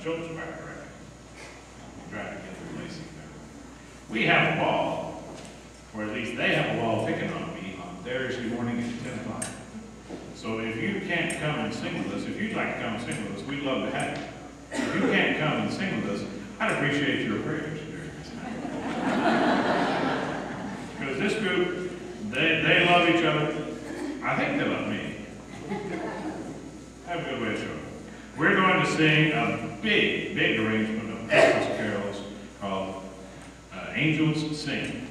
a church director. Trying to get the. We have a ball, or at least they have a ball picking on me on Thursday morning at ten o'clock. So if you can't come and sing with us, if you'd like to come and sing with us, we'd love to have you. If you can't come and sing with us, I'd appreciate your prayers. Because this group, they, they love each other. I think they love me. Have a good way, show. We're going to sing a big, big arrangement of Christmas carols called uh, Angels Sing.